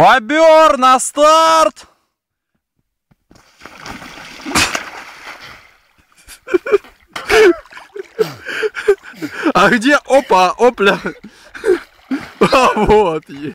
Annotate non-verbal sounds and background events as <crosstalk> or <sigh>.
Бобер на старт! А где? Опа, опля. <laughs> А вот есть.